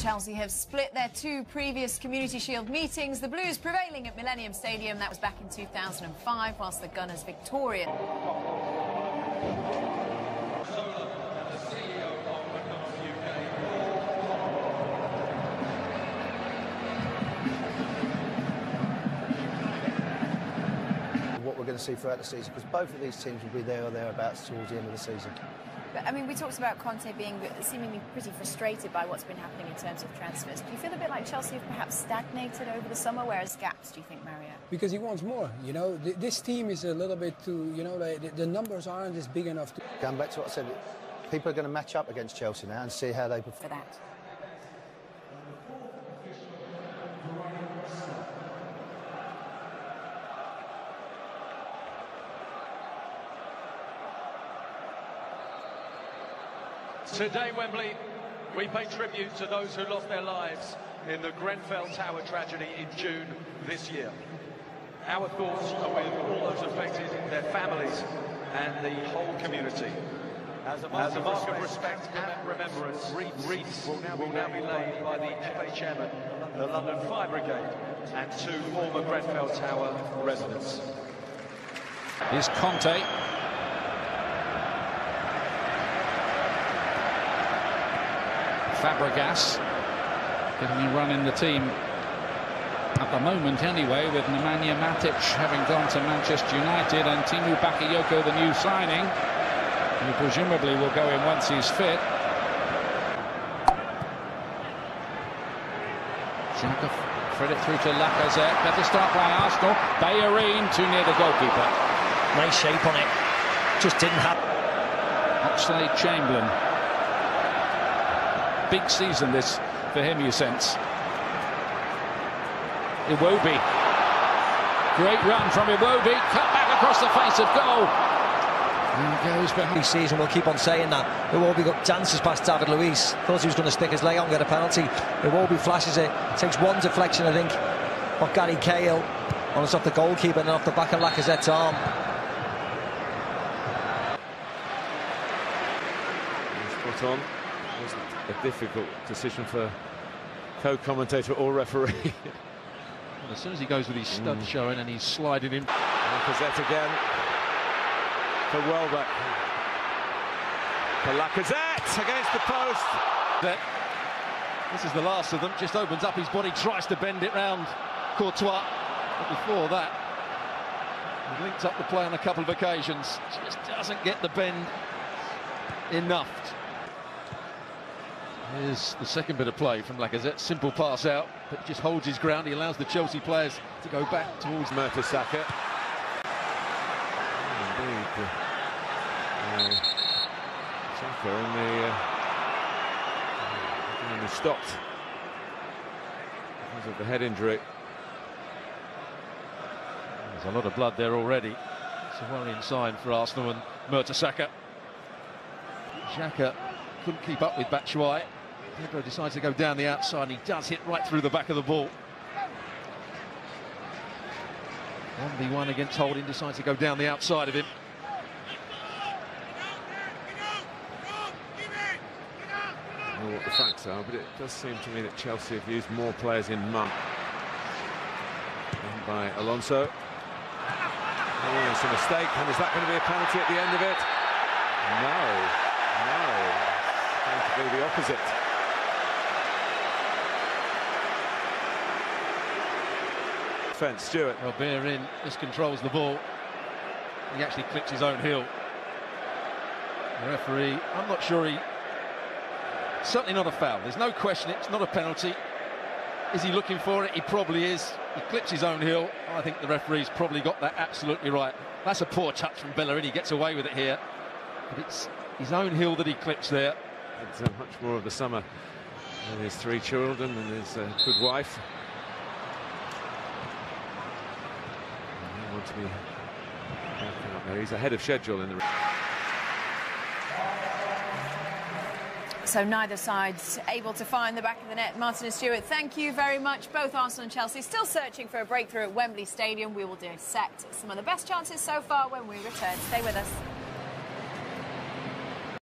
Chelsea have split their two previous Community Shield meetings. The Blues prevailing at Millennium Stadium, that was back in 2005, whilst the Gunners victorious. what we're going to see throughout the season because both of these teams will be there or thereabouts towards the end of the season. But, I mean, we talked about Conte being seemingly pretty frustrated by what's been happening in terms of transfers. Do you feel a bit like Chelsea have perhaps stagnated over the summer? Whereas gaps, do you think, Mario? Because he wants more. You know, Th this team is a little bit too. You know, the, the numbers aren't as big enough. To... Going back to what I said, people are going to match up against Chelsea now and see how they perform. For that. Today, Wembley, we pay tribute to those who lost their lives in the Grenfell Tower tragedy in June this year. Our thoughts are with all those affected, their families, and the whole community. As a mark, As a mark of respect and remembrance, wreaths will now, will now be laid by the FA chairman, the London Fire Brigade, and two former Grenfell Tower residents. Is Conte Fabregas getting a run in the team at the moment anyway with Nemanja Matic having gone to Manchester United and Tiemoue Bakayoko the new signing who presumably will go in once he's fit. Xhaka thread it through to Lacazette. Better start by Arsenal. Bellerin too near the goalkeeper. Nice shape on it. Just didn't happen. Oxlade Chamberlain big season this for him, you sense. Iwobi. Great run from Iwobi. Cut back across the face of goal. And goes behind. season, we'll keep on saying that. Iwobi got dances past David Luiz. Thought he was going to stick his leg out and get a penalty. Iwobi flashes it. Takes one deflection, I think, of Gary Cahill. On it's off the goalkeeper and off the back of Lacazette's arm. Spot on wasn't a difficult decision for co-commentator or referee. well, as soon as he goes with his stud mm. showing and he's sliding in. Lacazette again for Welbeck. For Lacazette against the post. This is the last of them. Just opens up his body, tries to bend it round Courtois. But before that, he linked up the play on a couple of occasions. Just doesn't get the bend enough Here's the second bit of play from Lacazette. Simple pass out, but he just holds his ground. He allows the Chelsea players to go back towards Mertesacker. Indeed. Uh, Saka in the, uh, in the stopped because of the head injury. There's a lot of blood there already. It's a worrying sign for Arsenal and Mertesacker. Xhaka couldn't keep up with Batshuayi. Pedro decides to go down the outside and he does hit right through the back of the ball. 1v1 against Holding, decides to go down the outside of him. I know what the facts are, but it does seem to me that Chelsea have used more players in month by Alonso. Oh, it's a mistake, and is that going to be a penalty at the end of it? No, no, it's going to be the opposite. Defence, Stuart. Well, Bellerin just controls the ball. He actually clicks his own heel. The referee, I'm not sure he... Certainly not a foul. There's no question it's not a penalty. Is he looking for it? He probably is. He clips his own heel. I think the referee's probably got that absolutely right. That's a poor touch from Bellerin. He gets away with it here. But it's his own heel that he clips there. It's uh, much more of the summer with his three children and his uh, good wife. Want to be. He's ahead of schedule in the. So neither side's able to find the back of the net. Martin and Stuart, thank you very much. Both Arsenal and Chelsea still searching for a breakthrough at Wembley Stadium. We will dissect some of the best chances so far when we return. Stay with us.